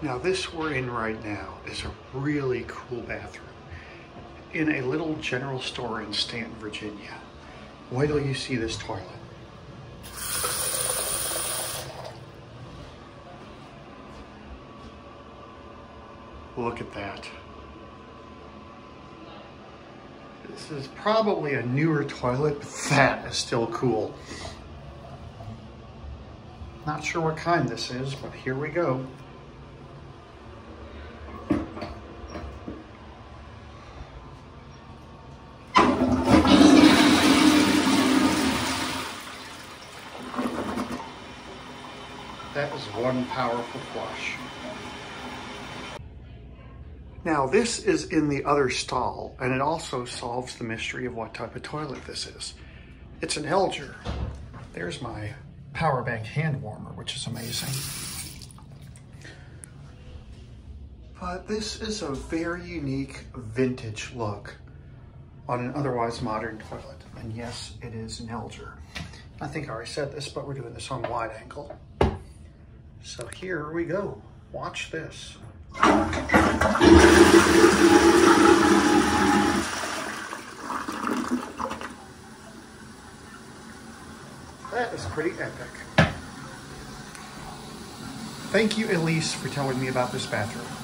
Now this we're in right now is a really cool bathroom in a little general store in Staunton, Virginia. Wait till you see this toilet. Look at that. This is probably a newer toilet, but that is still cool. Not sure what kind this is, but here we go. That is one powerful flush. Now this is in the other stall and it also solves the mystery of what type of toilet this is. It's an Eljer. There's my power bank hand warmer, which is amazing. But this is a very unique vintage look on an otherwise modern toilet. And yes, it is an Eljer. I think I already said this, but we're doing this on wide angle. So here we go. Watch this. That is pretty epic. Thank you, Elise, for telling me about this bathroom.